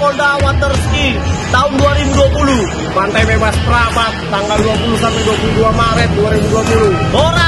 Honda Waterski tahun 2020. Pantai Bebas Prabat tanggal 20 sampai 22 Maret 2020. Ora